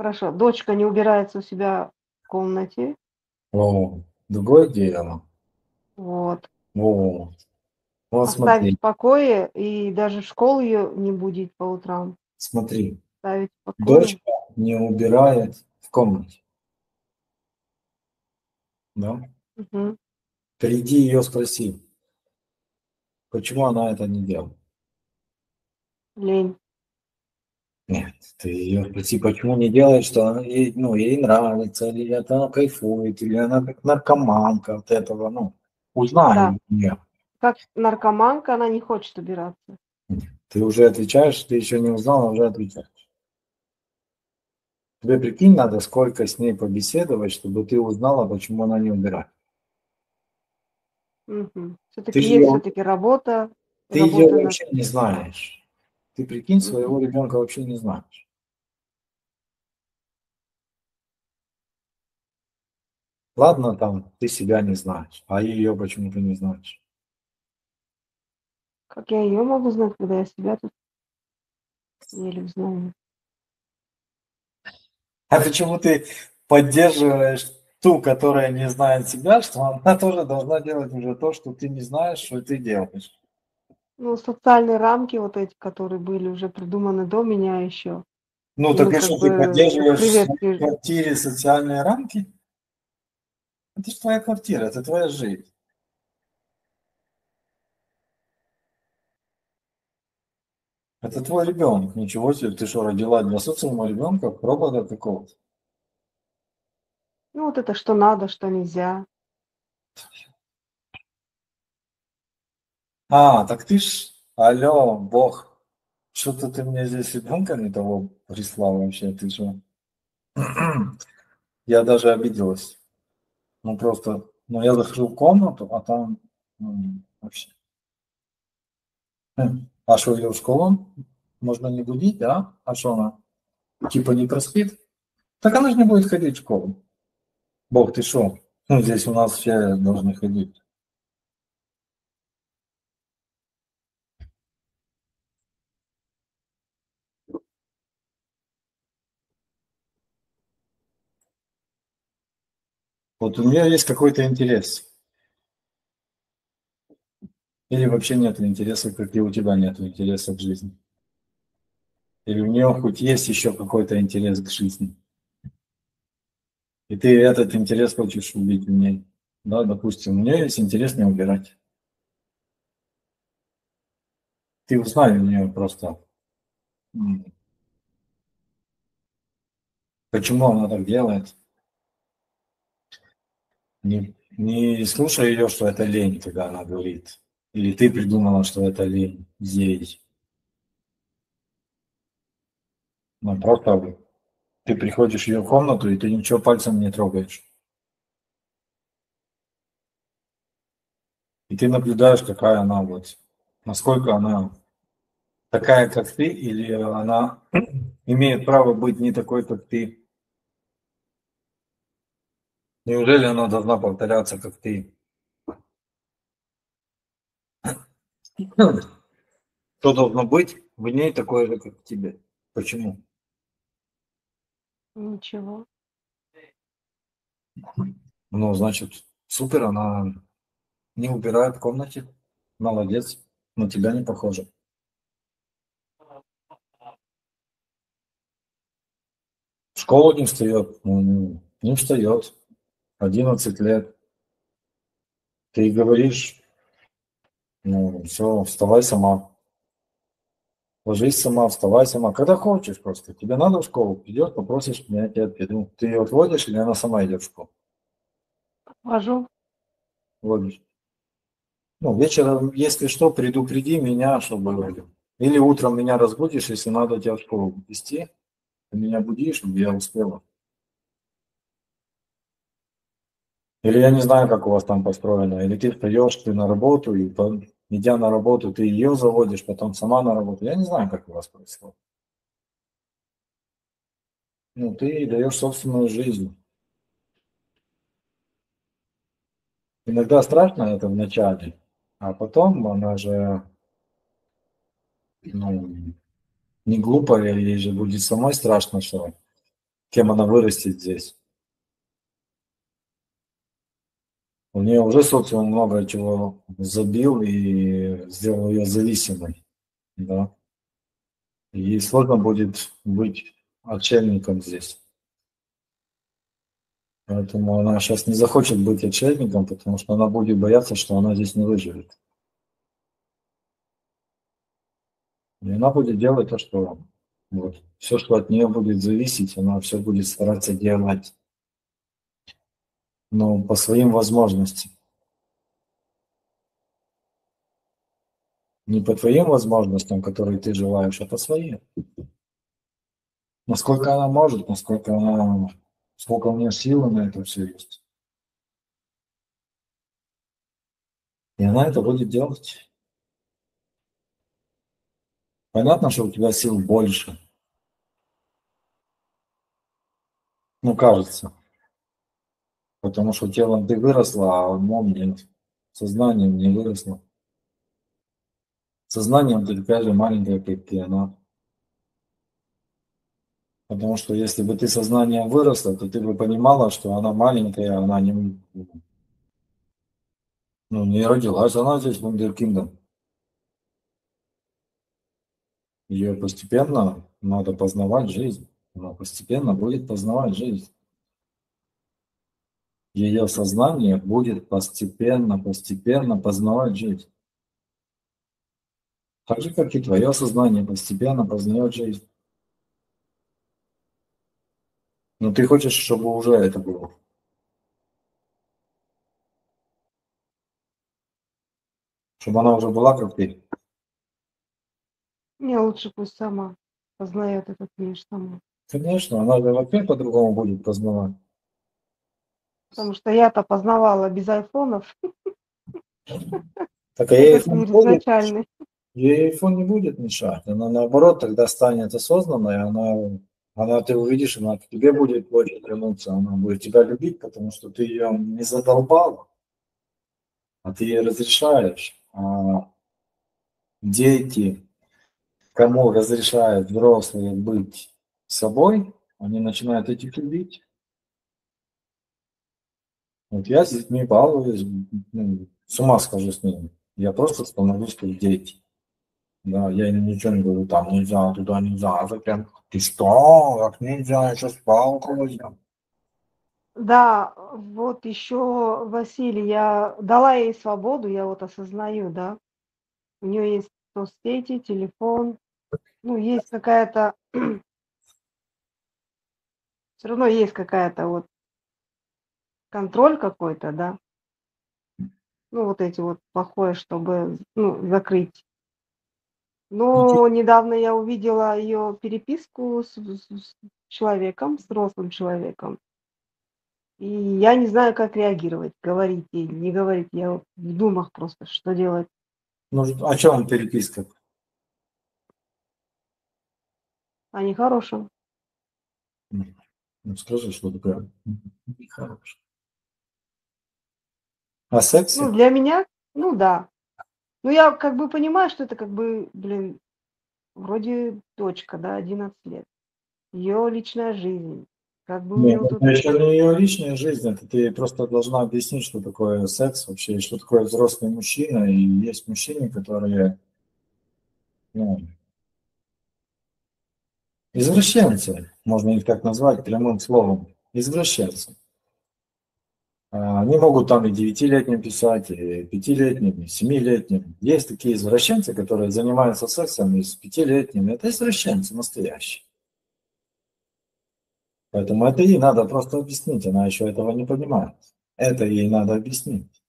Хорошо. Дочка не убирается у себя в комнате. О, другое дело. Вот. О, вот Оставить смотри, в покое и даже в школу ее не будить по утрам. смотри. Оставить в покое. Дочка не убирает в комнате. Да? Мгм. Приди ее спроси, почему она это не делает. Лень. Нет, ты ее спроси, почему не делает, что она, ей, ну, ей нравится, или это она кайфует, или она как наркоманка от этого, ну, узнай Да. у неё. Как наркоманка, она не хочет убираться. Ты уже отвечаешь, ты еще не узнал, а уже отвечаешь. Тебе прикинь, надо сколько с ней побеседовать, чтобы ты узнала, почему она не убирает. Все-таки же есть её- все-таки работа. Ты ее работа над- вообще не знаешь. Ты прикинь, своего ребенка вообще не знаешь. Ладно, там, ты себя не знаешь, а ее почему ты не знаешь. Как я ее могу знать, когда я себя тут еле знаю. А почему ты поддерживаешь ту, которая не знает себя, что она тоже должна делать уже то, что ты не знаешь, что ты делаешь? Ну, социальные рамки вот эти, которые были уже придуманы до меня еще. Ну, так мы и как что, ты поддерживаешь в привет, привет. квартире социальные рамки? Это же твоя квартира, это твоя жизнь. Это твой ребенок, ничего себе, ты что, родила для социума ребенка, робота какого-то? Ну, вот это что надо, что нельзя. А, так ты ж, алло, бог, что-то ты мне здесь ребенка не того прислал вообще, ты что? Я даже обиделась. Ну просто, ну я захожу в комнату, а там м, вообще. Хм, А что, ее в школу можно не будить, да? А что она? Типа не проспит? Так она же не будет ходить в школу. Бог, ты что? Ну, здесь у нас все должны ходить. Вот у меня есть какой-то интерес. Или вообще нет интереса, как и у тебя нет интереса к жизни. Или у нее хоть есть еще какой-то интерес к жизни. И ты этот интерес хочешь убить в ней. Да, допустим, у нее есть интерес не убирать. Ты узнай у нее просто, почему она так делает. Не, не слушай ее, что это лень, когда она говорит. Или ты придумала, что это лень ей. Ну, просто ты приходишь в ее комнату, и ты ничего пальцем не трогаешь. И ты наблюдаешь, какая она вот, насколько она такая, как ты, или она имеет право быть не такой, как ты. Неужели она должна повторяться, как ты? Что должно быть в ней такое же, как в тебе? Почему? Ничего. Ну, значит, супер, она не убирает в комнате. Молодец. На тебя не похоже. В школу не встает. Ну, не- не встает. 11 лет. Ты говоришь, ну, все, вставай сама. Ложись сама, вставай сама. Когда хочешь просто. Тебе надо в школу, идешь, попросишь меня, я тебя отведу. Ты ее отводишь или она сама идет в школу? Вожу. Водишь. Ну, вечером, если что, предупреди меня, чтобы... Или утром меня разбудишь, если надо тебя в школу вести. Ты меня будишь, чтобы я успела. Или я не знаю, как у вас там построено. Или ты встаешь, ты на работу, и идя на работу, ты ее заводишь, потом сама на работу. Я не знаю, как у вас происходит. Ну, ты даешь собственную жизнь. Иногда страшно это в начале, а потом она же, ну, не глупая, ей же будет самой страшно, что кем она вырастет здесь. У нее уже социум много чего забил и сделал ее зависимой. Да. И сложно будет быть отшельником здесь. Поэтому она сейчас не захочет быть отшельником, потому что она будет бояться, что она здесь не выживет. И она будет делать то, что вот, все, что от нее будет зависеть, она все будет стараться делать ну, по своим возможностям. Не по твоим возможностям, которые ты желаешь, а по своим. Насколько она может, насколько она, сколько у нее силы на это все есть. И она это будет делать. Понятно, что у тебя сил больше. Ну, кажется. Потому что телом ты выросла, а умом нет. Сознанием не выросла. Сознанием ты такая же маленькая, как и она. Потому что если бы ты сознанием выросла, то ты бы понимала, что она маленькая, она не, ну, не родилась, она здесь вундеркиндом. Ее постепенно надо познавать жизнь. Она постепенно будет познавать жизнь ее сознание будет постепенно, постепенно познавать жизнь. Так же, как и твое сознание постепенно познает жизнь. Но ты хочешь, чтобы уже это было. Чтобы она уже была, как ты. Мне лучше пусть сама познает этот мир сама. Конечно, она же вообще по-другому будет познавать. Потому что я-то познавала без айфонов. Так а ей айфон, будет, ей айфон не будет мешать. Она наоборот тогда станет осознанной, она, она ты увидишь, она к тебе будет больше тянуться, она будет тебя любить, потому что ты ее не задолбал, а ты ей разрешаешь. А дети, кому разрешают взрослые быть собой, они начинают этих любить. Вот я с детьми балуюсь, ну, с ума схожу с ними. Я просто становлюсь как дети. Да, я им ничего не говорю, там нельзя, туда нельзя. А зачем? Ты что? Как нельзя? Я сейчас палку возьму. Да, вот еще, Василий, я дала ей свободу, я вот осознаю, да. У нее есть соцсети, телефон, ну, есть какая-то, все равно есть какая-то вот контроль какой-то, да. Ну, вот эти вот плохое, чтобы ну, закрыть. Но недавно я увидела ее переписку с, с человеком, взрослым человеком. И я не знаю, как реагировать, говорить или не говорить. Я вот в думах просто, что делать. Ну, о чем переписка? О нехорошем. Ну, скажи, что такое нехорошее. О сексе? Ну, для меня, ну да. Ну, я как бы понимаю, что это как бы, блин, вроде дочка, да, 11 лет. Ее личная жизнь. Как бы Нет, это еще не ее личная жизнь, это ты просто должна объяснить, что такое секс вообще, и что такое взрослый мужчина. И есть мужчины, которые ну, извращенцы, можно их так назвать прямым словом, извращенцы. А, они могут там и девятилетним писать, и пятилетним, и семилетним. Есть такие извращенцы, которые занимаются сексом и с пятилетними. Это извращенцы настоящие. Поэтому это ей надо просто объяснить, она еще этого не понимает. Это ей надо объяснить.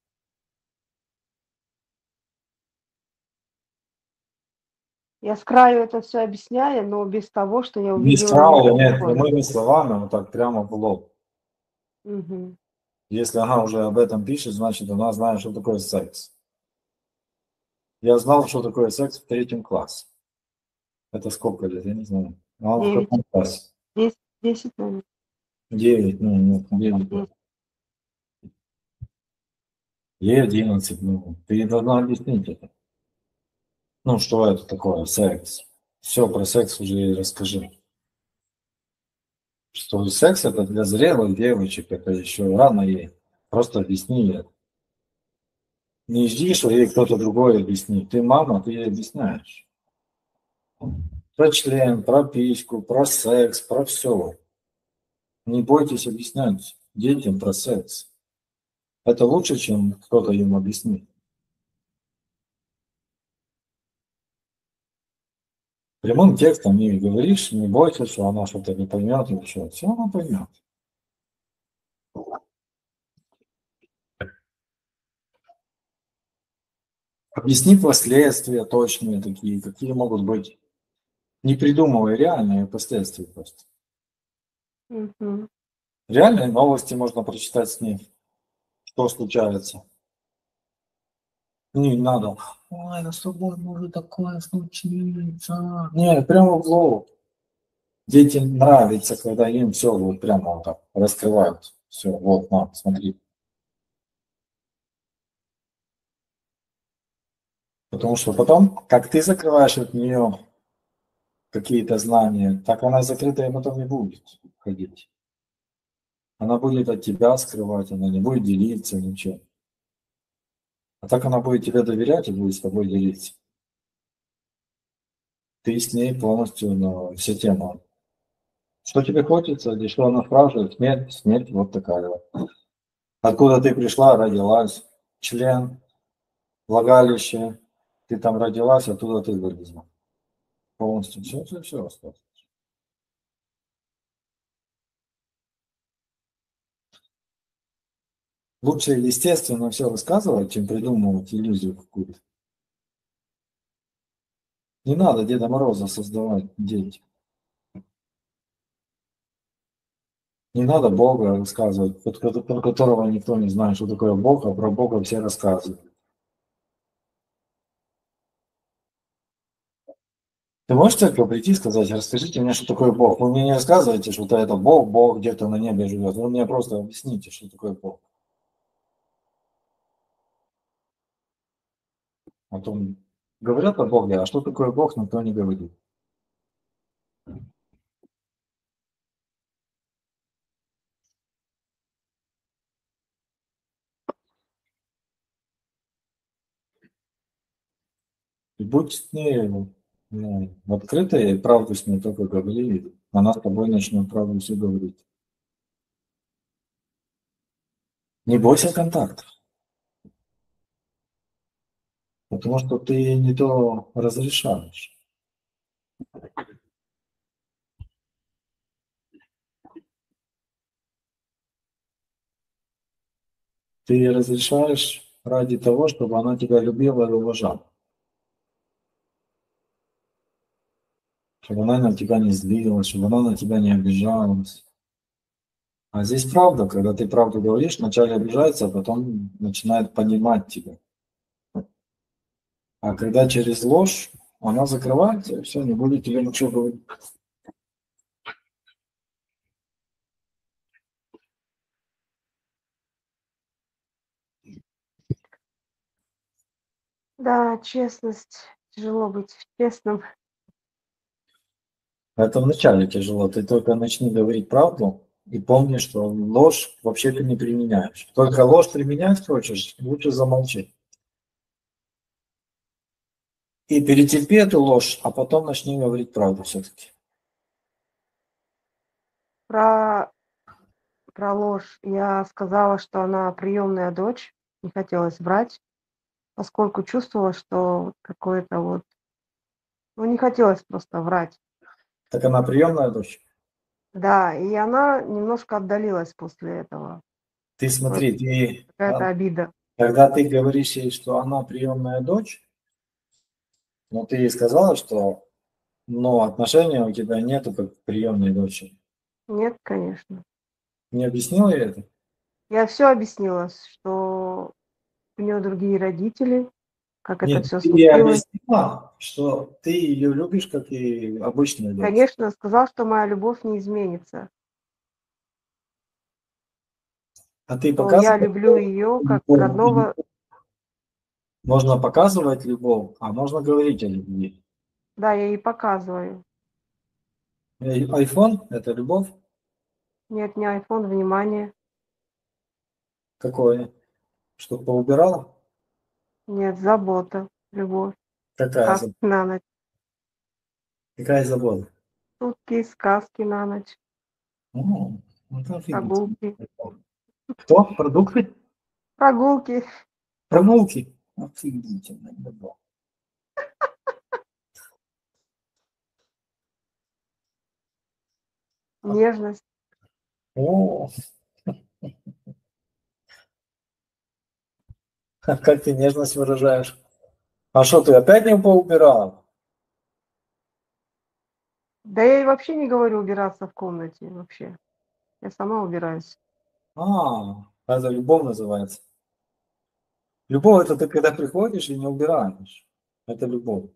Я с краю это все объясняю, но без того, что я увидела. Без краю, нет, прямыми словами, вот так прямо в лоб. Угу. Если она уже об этом пишет, значит, она знает, что такое секс. Я знал, что такое секс в третьем классе. Это сколько лет, я не знаю. А в каком классе? Десять, десять, наверное. Девять, ну, нет, девять. Ей одиннадцать, ну, ты должна объяснить это. Ну, что это такое, секс. Все про секс уже ей расскажи. Что секс это для зрелых девочек, это еще рано ей. Просто объясни ей. Не жди, что ей кто-то другой объяснит. Ты мама, ты ей объясняешь. Про член, про письку, про секс, про все. Не бойтесь объяснять детям про секс. Это лучше, чем кто-то им объяснит. Прямым текстом ей говоришь, не бойся, что она что-то не поймет или что. Все она поймет. Объясни последствия точные такие, какие могут быть. Не придумывая реальные последствия просто. Мгм. Реальные новости можно прочитать с ней, что случается. Не надо. Ой, ну с тобой может такое случиться. Нет, прямо в лоб. Детям нравится, когда им все вот прямо вот так раскрывают. Все, вот, на, смотри. Потому что потом, как ты закрываешь от нее какие-то знания, так она закрытая потом не будет ходить. Она будет от тебя скрывать, она не будет делиться ничем. А так она будет тебе доверять и будет с тобой делиться. Ты с ней полностью на все темы. Что тебе хочется, или что она спрашивает, смерть, смерть вот такая вот. Откуда ты пришла, родилась, член, влагалище, ты там родилась, оттуда ты вылезла. Полностью все, все, все осталось. Лучше, естественно, все рассказывать, чем придумывать иллюзию какую-то. Не надо Деда Мороза создавать детям. Не надо Бога рассказывать, про которого никто не знает, что такое Бог, а про Бога все рассказывают. Ты можешь церковь прийти и сказать, расскажите мне, что такое Бог. Вы мне не рассказываете, что это Бог, Бог где-то на небе живет. Вы мне просто объясните, что такое Бог. Потом говорят о Боге, а что такое Бог, никто не говорит. И будь с ней ну, открытой, и правду с ней только говори, она с тобой начнет правду все говорить. Не бойся контактов. Потому что ты не то разрешаешь. Ты разрешаешь ради того, чтобы она тебя любила и уважала. Чтобы она на тебя не злилась, чтобы она на тебя не обижалась. А здесь правда, когда ты правду говоришь, вначале обижается, а потом начинает понимать тебя. А когда через ложь, она закрывается, и все, не будет тебе ничего говорить. Да, честность. Тяжело быть честным. Это вначале тяжело. Ты только начни говорить правду и помни, что ложь вообще ты не применяешь. Только ложь применять хочешь, лучше замолчи. И перетерпи эту ложь, а потом начни говорить правду все-таки. Про, про ложь я сказала, что она приемная дочь, не хотелось брать, поскольку чувствовала, что какое-то вот... Ну, не хотелось просто врать. Так она приемная дочь? Да, и она немножко отдалилась после этого. Ты смотри, вот ты... Какая-то обида. Когда ты говоришь ей, что она приемная дочь, но ты ей сказала, что но отношения у тебя нету как приемной дочери. Нет, конечно. Не объяснила я это? Я все объяснила, что у нее другие родители, как Нет, это все ты случилось. объяснила, что ты ее любишь, как и обычную дочь. Конечно, сказал, что моя любовь не изменится. А ты Что я люблю ее как родного. Можно показывать любовь, а можно говорить о любви. Да, я ей показываю. Айфон – это любовь? Нет, не айфон, внимание. Какое? Что поубирала? Нет, забота, любовь. Какая, Сказки заб- на ночь. какая забота? Шутки, сказки на ночь. О, ну, это офигительно. Прогулки. Кто? Продукты? Прогулки. Прогулки? Офигительно. добро. Нежность. О, как ты нежность выражаешь. А что, ты опять не поубирала? Да я и вообще не говорю убираться в комнате вообще. Я сама убираюсь. А, это любовь называется. Любовь это ты когда приходишь и не убираешь. Это любовь.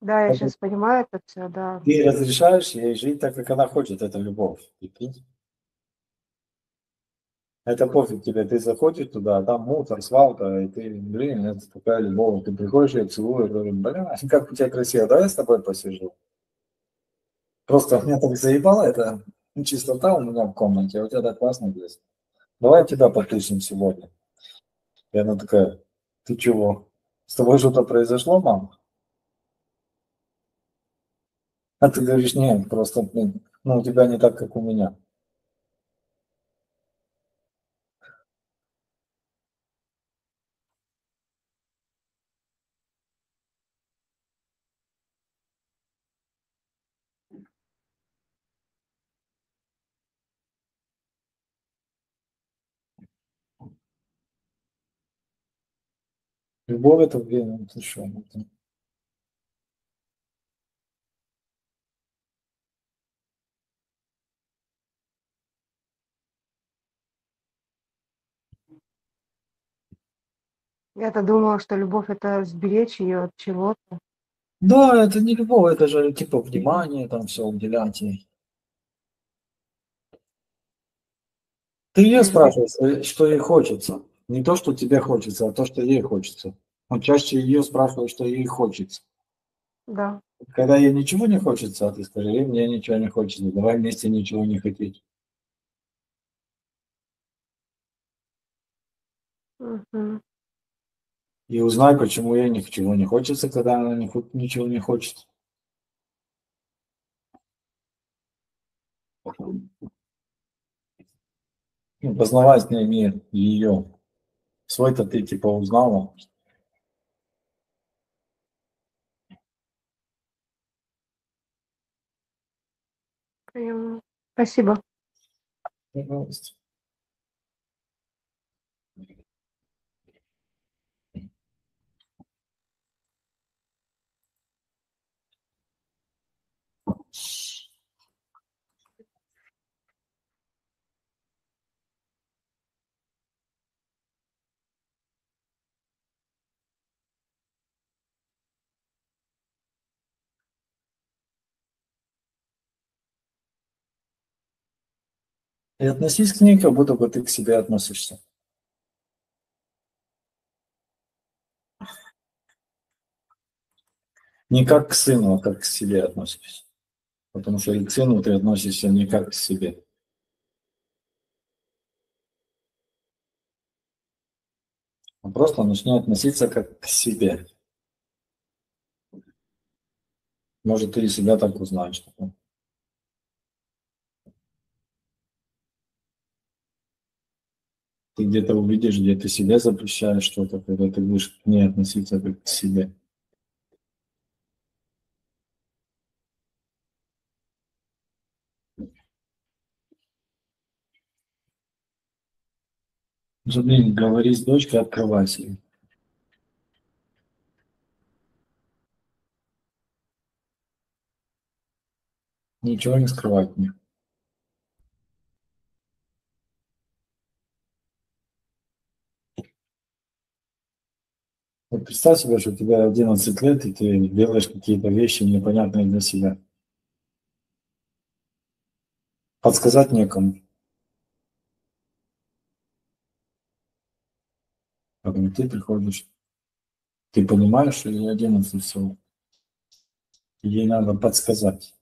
Да, я Это- сейчас понимаю это все, да. Ты разрешаешь ей жить так, как она хочет. Это любовь. Это пофиг тебе. Ты заходишь туда, а там мусор, свалка, и ты, блин, это такая любовь. Ты приходишь, я целую, говорю, бля, как у тебя красиво, давай я с тобой посижу. Просто меня так заебало это чистота у меня в комнате, а у тебя так классно здесь. Давай тебя потусим сегодня. И она такая, ты чего? С тобой что-то произошло, мам? А ты говоришь, нет, просто, ну, у тебя не так, как у меня. Любовь это, блин, ну, ты что, ну, ты- Я-то думала, что любовь это сберечь ее от чего-то. Да, это не любовь, это же типа внимание, там все уделять ей. Ты ее спрашиваешь, э, что ей хочется. Не то, что тебе хочется, а то, что ей хочется. Он чаще ее спрашивает, что ей хочется. Да. Когда ей ничего не хочется, а ты скажи, «Эй, мне ничего не хочется, давай вместе ничего не хотеть. Мгм. И узнай, почему ей ничего не хочется, когда она не ничего не хочет. Познавай с ней мир, ее. Свой-то ты типа узнала. Спасибо. Пожалуйста. И относись к ней, как будто бы ты к себе относишься. Не как к сыну, а как к себе относишься. Потому что и к сыну ты относишься не как к себе. А просто начни относиться как к себе. Может, ты и себя так узнаешь. Ты где-то увидишь, где ты себе запрещаешь что-то, когда ты будешь к ней относиться как к себе. Блин, говори с дочкой, открывайся. Ничего не скрывать мне. Вот представь себе, что тебе 11 лет, и ты делаешь какие-то вещи непонятные для себя. Подсказать некому. Поэтому ты приходишь, ты понимаешь, что ей 11 всего. ей надо подсказать.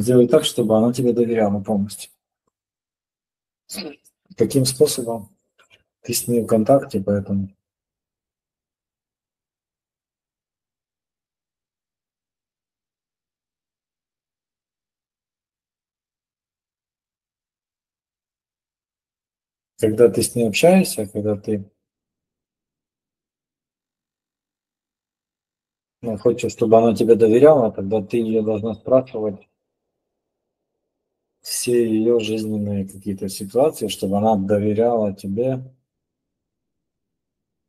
Сделай так, чтобы она тебе доверяла полностью. Каким способом? Ты с ней в контакте, поэтому... Когда ты с ней общаешься, когда ты ну, хочешь, чтобы она тебе доверяла, тогда ты ее должна спрашивать все ее жизненные какие-то ситуации, чтобы она доверяла тебе,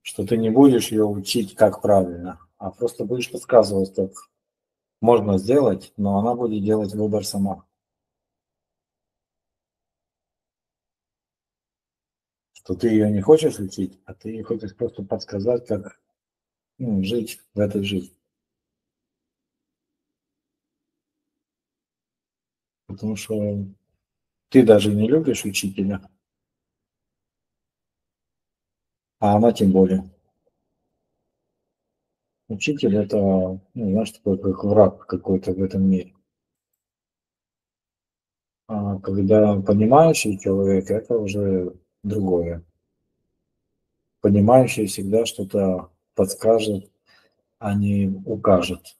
что ты не будешь ее учить, как правильно, а просто будешь подсказывать, как можно сделать, но она будет делать выбор сама. Что ты ее не хочешь учить, а ты хочешь просто подсказать, как ну, жить в этой жизни. Потому что ты даже не любишь учителя, а она тем более. Учитель это, ну, знаешь, такой как враг какой-то в этом мире. А когда понимающий человек, это уже другое. Понимающий всегда что-то подскажет, а не укажет.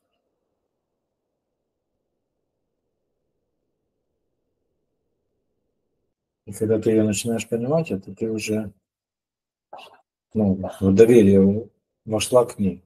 И когда ты ее начинаешь понимать, это ты уже ну, в доверие вошла к ней.